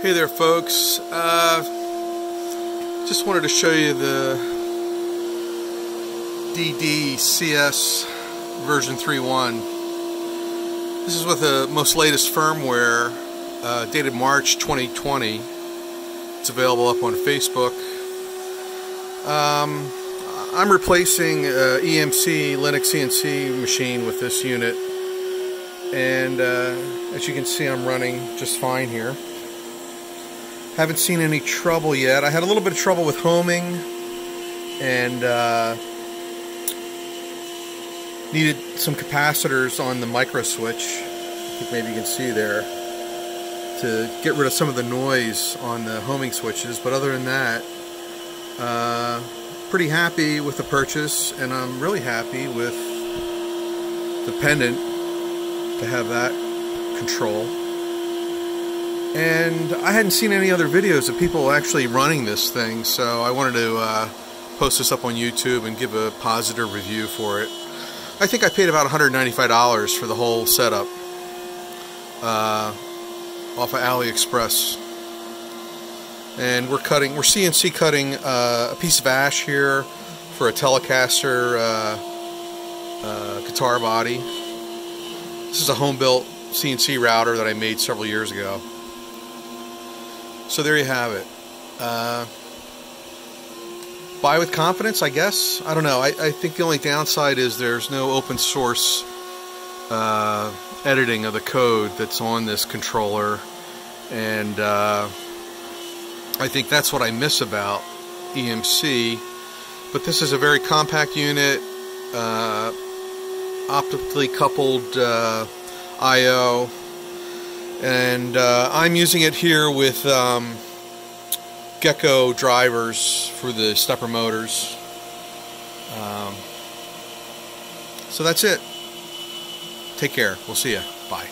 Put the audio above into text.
Hey there folks, uh, just wanted to show you the DDCS version 3.1. This is with the most latest firmware uh, dated March 2020. It's available up on Facebook. Um, I'm replacing uh, EMC Linux CNC machine with this unit and uh, as you can see I'm running just fine here. Haven't seen any trouble yet. I had a little bit of trouble with homing and uh, needed some capacitors on the micro switch. I think maybe you can see there to get rid of some of the noise on the homing switches. But other than that, uh, pretty happy with the purchase and I'm really happy with the pendant to have that control. And I hadn't seen any other videos of people actually running this thing, so I wanted to uh, post this up on YouTube and give a positive review for it. I think I paid about $195 for the whole setup uh, off of AliExpress. And we're cutting, we're CNC cutting uh, a piece of ash here for a Telecaster uh, uh, guitar body. This is a home-built CNC router that I made several years ago. So there you have it. Uh, buy with confidence, I guess. I don't know. I, I, think the only downside is there's no open source uh, editing of the code that's on this controller. And uh, I think that's what I miss about EMC. But this is a very compact unit, uh, optically coupled uh, I.O and uh, I'm using it here with um, Gecko drivers for the stepper motors. Um, so that's it. Take care. We'll see you. Bye.